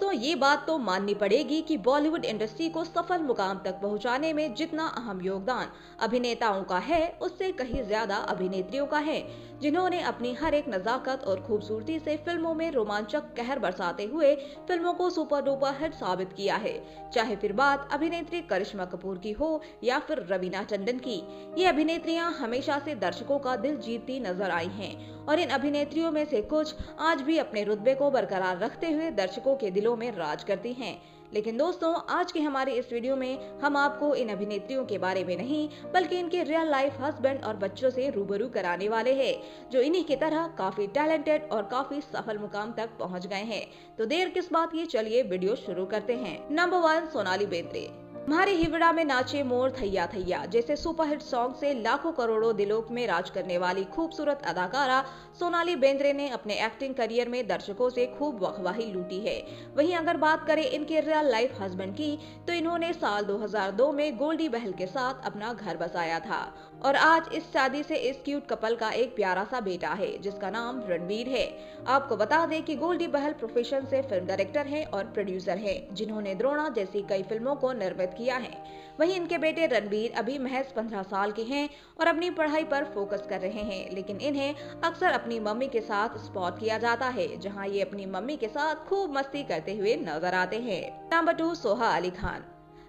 दोस्तों ये बात तो माननी पड़ेगी कि बॉलीवुड इंडस्ट्री को सफल मुकाम तक पहुँचाने में जितना अहम योगदान अभिनेताओं का है, उससे कहीं ज़्यादा अभिनेत्रियों का है, जिन्होंने अपनी हर एक नजाकत और खूबसूरती से फ़िल्मों में रोमांचक कहर बरसाते हुए फ़िल्मों को सुपर डुपर हिट साबित किया है। चाहे फिर बात अभिनेत्री करिश्मा कपूर की हो या फिर रवीना टंडन की, ये अभिनेत्रियाँ हमेशा से दर्शकों का दिल जीतती नज़र आई हैं और इन अभिनेत्रियों में से कुछ आज भी अपने रुतबे को बरकरार रखते हुए दर्शकों के दिलों में राज करती हैं। लेकिन दोस्तों, आज के हमारे इस वीडियो में हम आपको इन अभिनेत्रियों के बारे में नहीं, बल्कि इनके रियल लाइफ हस्बैंड और बच्चों से रूबरू कराने वाले हैं, जो इन्हीं की तरह काफ़ी टैलेंटेड और काफ़ी सफल मुकाम तक पहुँच गए हैं। तो देर किस बात की, चलिए वीडियो शुरू करते हैं। Number one Sonali Bendre. हमारे हिवड़ा में नाचे मोर थैया थैया, जैसे सुपरहिट सॉन्ग से लाखों करोड़ों दिलों में राज करने वाली खूबसूरत अदाकारा सोनाली बेंद्रे ने अपने एक्टिंग करियर में दर्शकों से खूब वाहवाही लूटी है। वहीं अगर बात करें इनके रियल लाइफ हस्बैंड की तो इन्होंने साल 2002 में गोल्डी बहल के साथ अपना घर बसाया था। और आज इस शादी से इस क्यूट कपल का एक प्यारा सा बेटा है, जिसका नाम रणबीर है। आपको बता दें कि गोल्डी बहल प्रोफेशन से फ़िल्म डायरेक्टर है और प्रोड्यूसर है, जिन्होंने द्रोणा जैसी कई फ़िल्मों को निर्मित किया है। वहीं इनके बेटे रणबीर अभी महज पंद्रह साल के हैं और अपनी पढ़ाई पर फोकस कर रहे हैं, लेकिन इन्हें अक्सर अपनी मम्मी के साथ स्पॉट किया जाता है, जहाँ ये अपनी मम्मी के साथ खूब मस्ती करते हुए नज़र आते हैं। Number two Soha Ali Khan.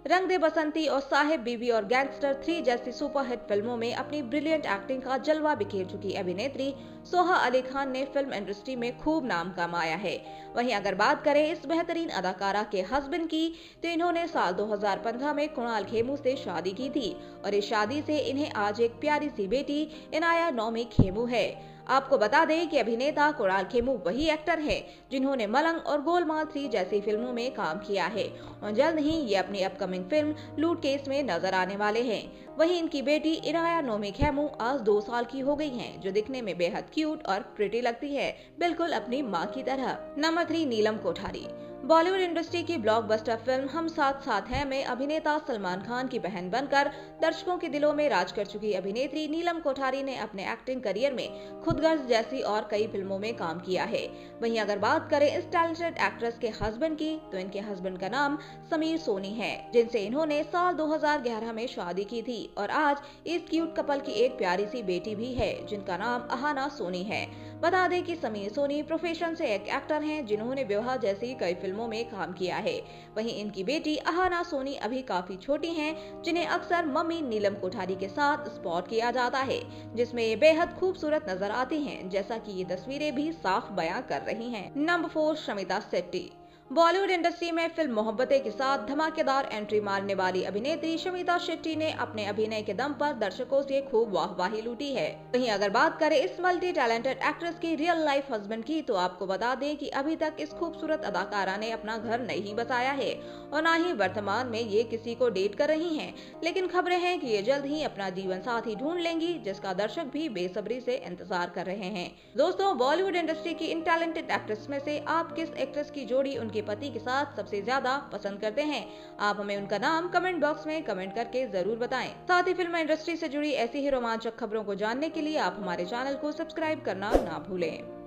रंग दे बसंती और साहेब बीबी और गैंगस्टर थ्री जैसी सुपरहिट फ़िल्मों में अपनी ब्रिलियंट एक्टिंग का जलवा बिखेर चुकी अभिनेत्री सोहा अली खान ने फ़िल्म इंडस्ट्री में खूब नाम कमाया है। वहीं अगर बात करें इस बेहतरीन अदाकारा के हस्बैंड की तो इन्होंने साल 2015 में कुणाल खेमू से शादी की थी और इस शादी से इन्हें आज एक प्यारी सी बेटी, इनाया नौमी खेमू है। आपको बता दें कि अभिनेता कुणाल खेमू वही एक्टर हैं जिन्होंने मलंग और गोलमाल थ्री जैसी फ़िल्मों में काम किया है। और जल्द ही ये अपनी अपकमिंग फ़िल्म लूट केस में नज़र आने वाले हैं। वहीं इनकी बेटी इराया नोमी खेमू आज दो साल की हो गई हैं, जो दिखने में बेहद क्यूट और प्रिटी लगती है। बिल्कुल अपनी माँ की तरह। Number three Neelam Kothari. Bollywood industry की ब्लॉकबस्टर फ़िल्म हम साथ साथ हैं, में अभिनेता सलमान खान की बहन बनकर दर्शकों के दिलों में राज कर चुकी अभिनेत्री नीलम कोठारी ने अपने एक्टिंग करियर में खुदगर्ज जैसी और कई फ़िल्मों में काम किया है। वहीं अगर बात करें इस टैलेंटेड एक्ट्रेस के हस्बैंड की तो इनके हस्बैंड का नाम समीर सोनी है, जिनसे इन्होंने साल 2011 में शादी की थी, और आज इस क्यूट कपल की एक प्यारी सी बेटी भी है, जिनका नाम अहाना सोनी है। बता दें कि समीर सोनी प्रोफेशन से एक एक्टर हैं, जिन्होंने विवाह जैसी कई फ़िल्मों में काम किया है। वहीं इनकी बेटी अहाना सोनी अभी काफ़ी छोटी हैं, जिन्हें अक्सर मम्मी नीलम कोठारी के साथ स्पॉट किया जाता है, जिसमें ये बेहद खूबसूरत नज़र आती हैं, जैसा कि ये तस्वीरें भी साफ़ बयां कर रही है। Number four Shamita Shetty Bollywood industry में फ़िल्म मोहब्बतें के साथ धमाकेदार एंट्री मारने वाली अभिनेत्री शमिता शेट्टी ने अपने अभिनय के दम पर दर्शकों से खूब वाहवाही लूटी है। वहीं अगर बात करें इस मल्टी टैलेंटेड एक्ट्रेस की रियल लाइफ हस्बैंड की तो आपको बता दें कि अभी तक इस खूबसूरत अदाकारा ने अपना घर नहीं बसाया है और न ही वर्तमान में ये किसी को डेट कर रही है। लेकिन खबरें हैं की ये जल्द ही अपना जीवन साथी ढूंढ लेंगी, जिसका दर्शक भी बेसब्री से इंतज़ार कर रहे हैं। दोस्तों, बॉलीवुड इंडस्ट्री की इन टैलेंटेड एक्ट्रेस में से आप किस एक्ट्रेस की जोड़ी उनकी उनके पति के साथ सबसे ज़्यादा पसंद करते हैं। आप हमें उनका नाम कमेंट बॉक्स में कमेंट करके ज़रूर बताएँ। साथ ही फ़िल्म इंडस्ट्री से जुड़ी ऐसी ही रोमांचक खबरों को जानने के लिए आप हमारे चैनल को सब्सक्राइब करना ना भूलें।